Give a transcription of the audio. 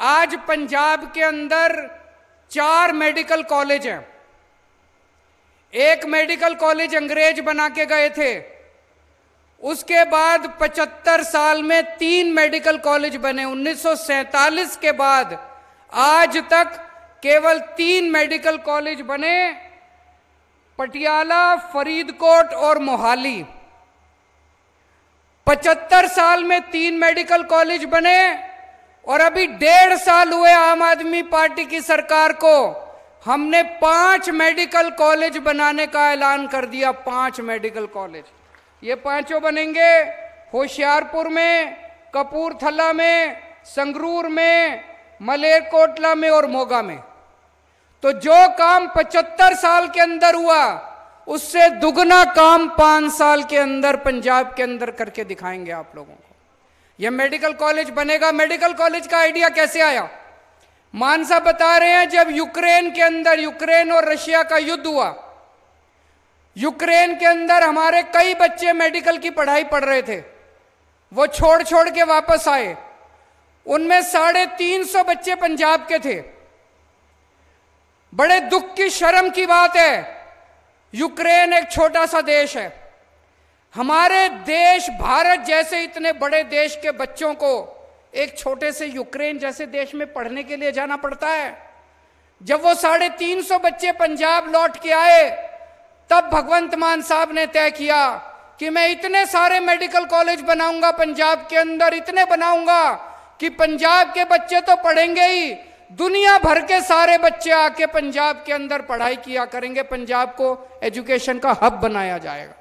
आज पंजाब के अंदर चार मेडिकल कॉलेज हैं। एक मेडिकल कॉलेज अंग्रेज़ बना के गए थे। उसके बाद 75 साल में तीन मेडिकल कॉलेज बने। 1947 के बाद आज तक केवल तीन मेडिकल कॉलेज बने। पटियाला, फरीदकोट और मोहाली। 75 साल में तीन मेडिकल कॉलेज बने। और अभी डेढ़ साल हुए आम आदमी पार्टी की सरकार को। हमने पाँच मेडिकल कॉलेज बनाने का ऐलान कर दिया, पाँच मेडिकल कॉलेज। ये पाँचों बनेंगे होशियारपुर में, कपूरथला में, संगरूर में, मलेरकोटला में और मोगा में। तो जो काम 75 साल के अंदर हुआ, उससे दुगना काम पाँच साल के अंदर, पंजाब के अंदर करके दिखाएँगे आप लोगों को। यह मेडिकल कॉलेज बनेगा। मेडिकल कॉलेज का आइडिया कैसे आया? मानसा बता रहे हैं, जब यूक्रेन के अंदर, यूक्रेन और रशिया का युद्ध हुआ, यूक्रेन के अंदर हमारे कई बच्चे मेडिकल की पढ़ाई पढ़ रहे थे। वो छोड़ छोड़ के वापस आए। उनमें साढ़े तीन सौ बच्चे पंजाब के थे। बड़े दुख की शर्म की बात है। यूक्रेन एक छोटा सा देश है। हमारे देश, भारत जैसे इतने बड़े देश के बच्चों को एक छोटे से यूक्रेन जैसे देश में पढ़ने के लिए जाना पड़ता है। जब वो साढ़े तीन सौ बच्चे पंजाब लौट के आए, तब भगवंत मान साहब ने तय किया कि मैं इतने सारे मेडिकल कॉलेज बनाऊँगा, पंजाब के अंदर इतने बनाऊँगा कि पंजाब के बच्चे तो पढ़ेंगे ही। दुनिया भर के सारे बच्चे आके पंजाब के अंदर पढ़ाई किया करेंगे, पंजाब को एजुकेशन का हब बनाया जाएगा।